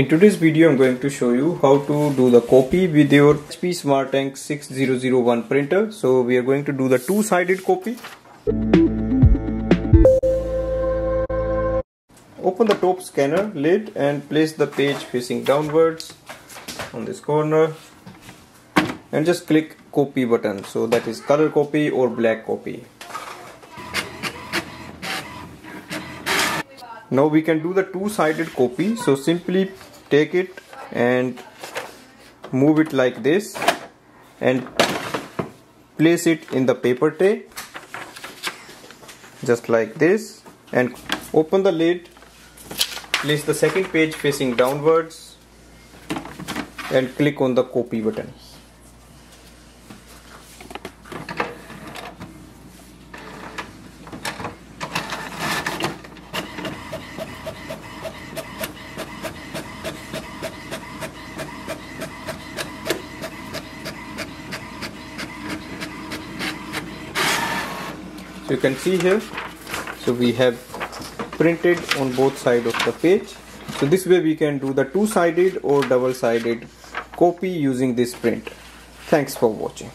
In today's video I'm going to show you how to do the copy with your HP Smart Tank 6001 printer. So we are going to do the two-sided copy. Open the top scanner lid and place the page facing downwards on this corner and just click copy button so that is color copy or black copy. Now we can do the two-sided copy. So simply take it and move it like this and place it in the paper tray just like this and open the lid place the second page facing downwards and click on the copy button so you can see here. So we have printed on both sides of the page. So this way we can do the two-sided or double-sided copy using this print. Thanks for watching